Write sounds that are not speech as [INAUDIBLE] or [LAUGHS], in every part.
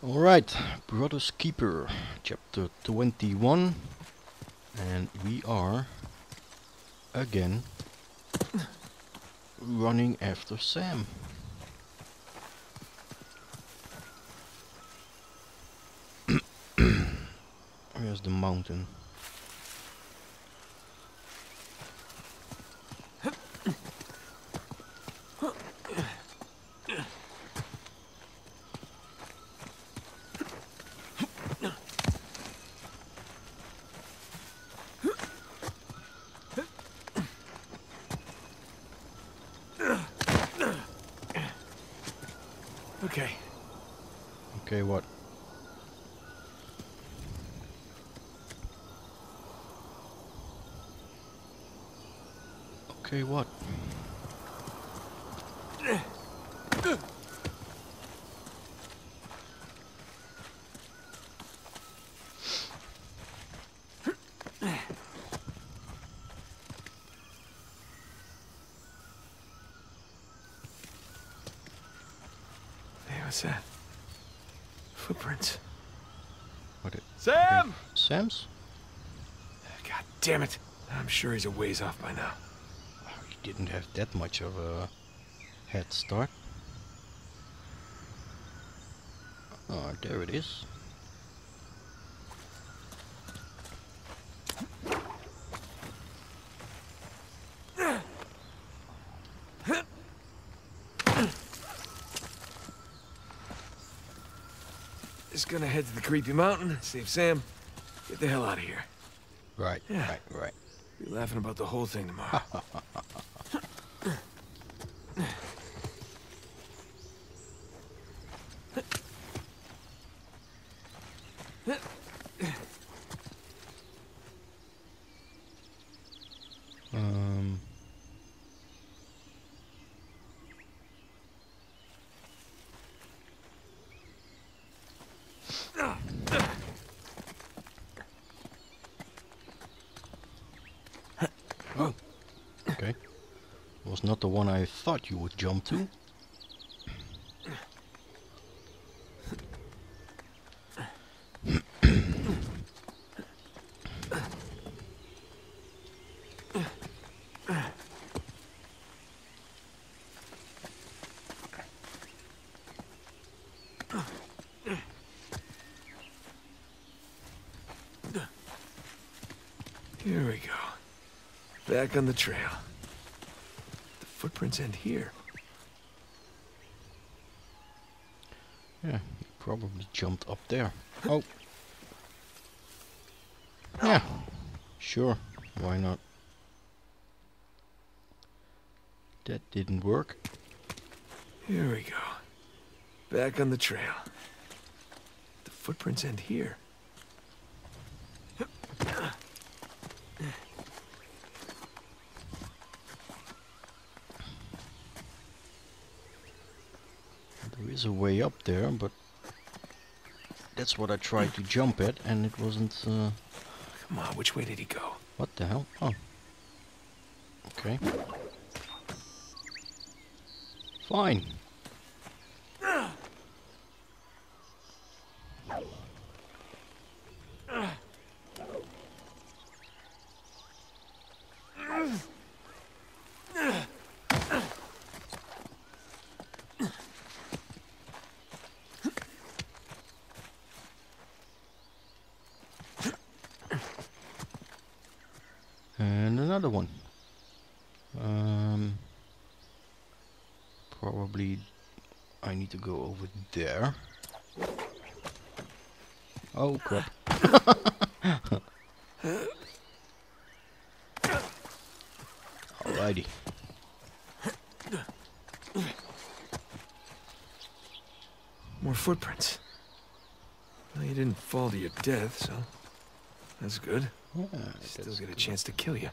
Alright, Brother's Keeper, chapter 21. And we are again running after Sam. [COUGHS] Where's the mountain? Okay. Okay, what? Okay, what? What's that? Footprints. What it? Sam! Sam's? God damn it. I'm sure he's a ways off by now. Oh, he didn't have that much of a head start. Oh, there it is. Just gonna head to the creepy mountain, save Sam, get the hell out of here. Right, Yeah. right, right. Be laughing about the whole thing tomorrow. [LAUGHS] Um. Oh, okay. Was not the one I thought you would jump to. Here we go. Back on the trail. Footprints end here. Yeah, he probably jumped up there. Oh. Yeah, sure. Why not? That didn't work. Here we go. Back on the trail. The footprints end here. There is a way up there, but that's what I tried to jump at, and it wasn't. Uh, Come on, which way did he go? what the hell? Oh. Okay. Fine. And another one. Um, probably I need to go over there. Oh crap. [LAUGHS] Alrighty. More footprints. Well, you didn't fall to your death, so that's good. Yeah, Still that's get a good. chance to kill you.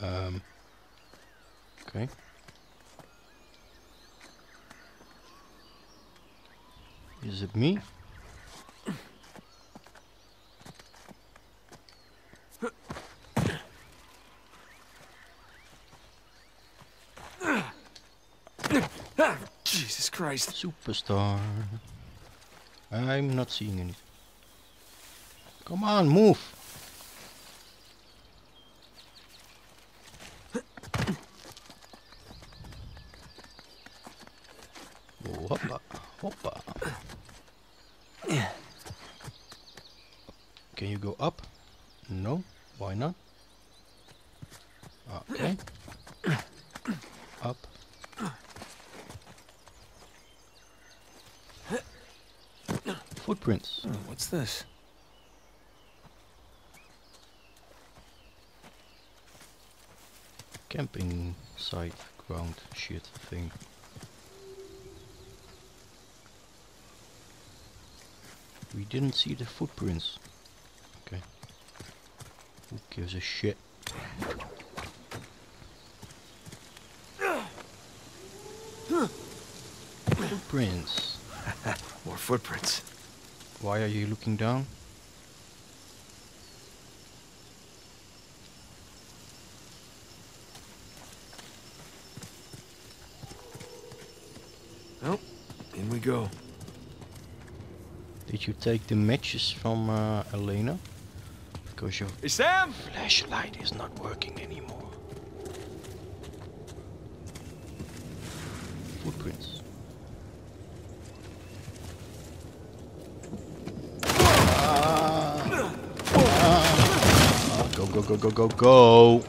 Um. Okay. Is it me? Ah, Jesus Christ. Superstar. I'm not seeing anything. Come on, move. Hoppa, hoppa. Can you go up? No. Why not? Okay. Up. Footprints. Oh, what's this? Camping site ground shit thing. We didn't see the footprints. Okay. Who gives a shit? [LAUGHS] Footprints. More footprints. Why are you looking down? Well, in we go. Did you take the matches from uh, Elena? Because your Hey, Sam! flashlight is not working anymore. Footprints. Ah. Ah. Go, go, go, go, go!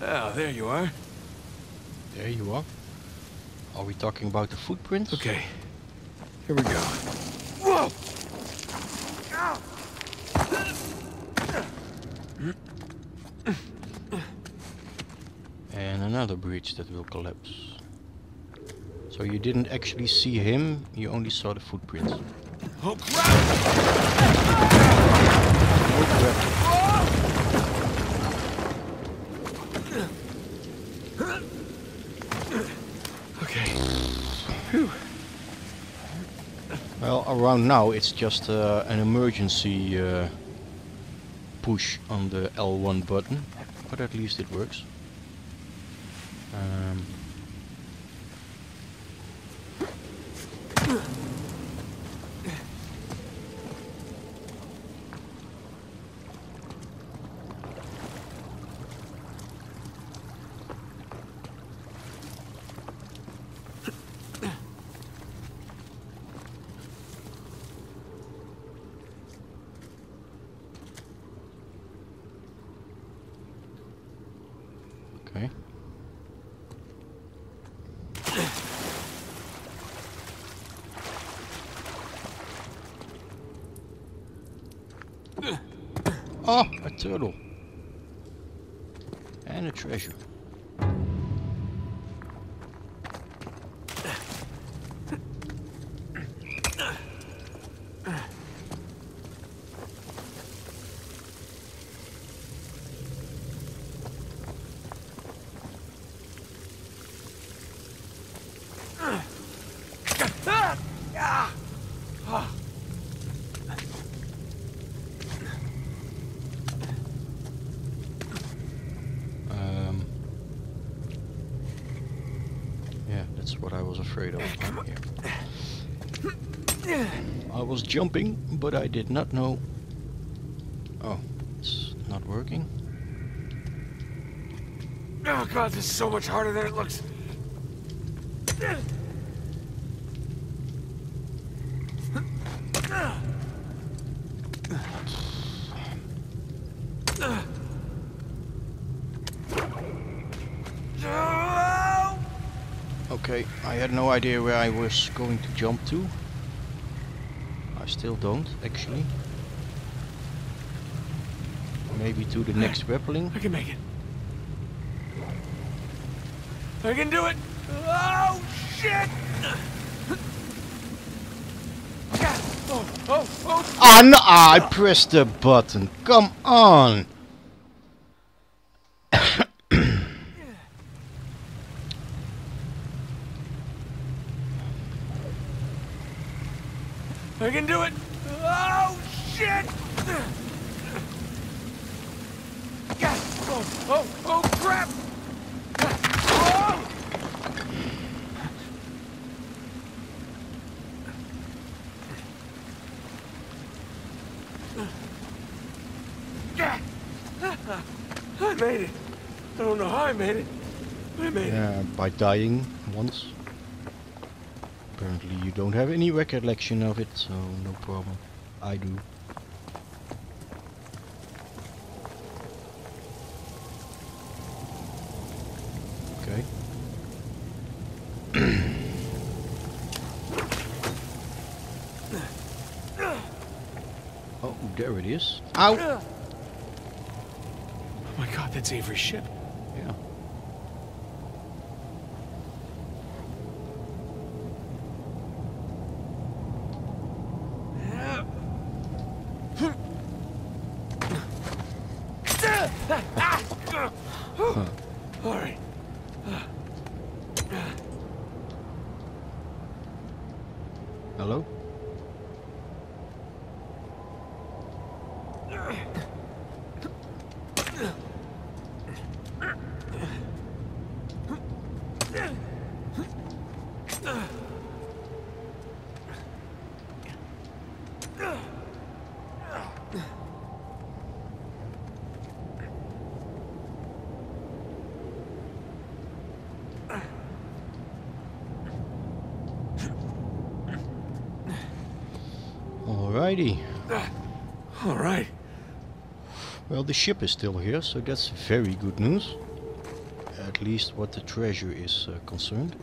Oh, there you are. There you are. Are we talking about the footprints? Okay. Here we go. Whoa! And another bridge that will collapse. So you didn't actually see him, you only saw the footprints. Oh, crap! Okay. Phew. Well, around now it's just uh, an emergency uh, push on the L1 button, but at least it works. Um, okay. Oh, a turtle. And a treasure. Um, yeah, that's what I was afraid of. I was jumping, but I did not know. Oh, it's not working. Oh, God, this is so much harder than it looks. Okay, I had no idea where I was going to jump to. I still don't, actually. Maybe to the next grappling. I can make it. I can do it. Oh, shit! Oh, oh, oh! Ah, no, ah, I pressed the button. Come on. I can do it! Oh, shit! Oh, oh, oh, crap! Oh! I made it. I don't know how I made it. I made it. Yeah, by dying once. Apparently you don't have any recollection of it, so no problem. I do. Okay. [COUGHS] oh, there it is. Ow! Oh my god, that's Avery's ship. Yeah. All right. Hello? Alrighty. All right. Well, the ship is still here, so that's very good news. At least what the treasure is uh, concerned.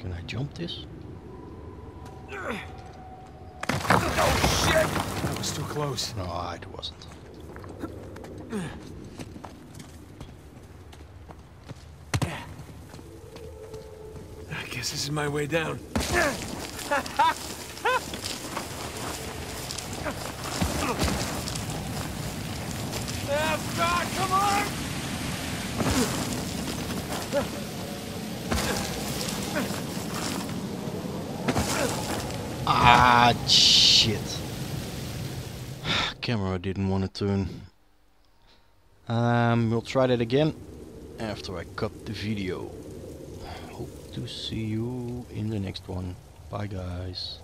Can I jump this? Oh shit! That was too close. No, it wasn't. I guess this is my way down. God, come on! Ah, shit. Camera didn't want to turn. Um, we'll try that again after I cut the video. To see you in the next one. Bye guys.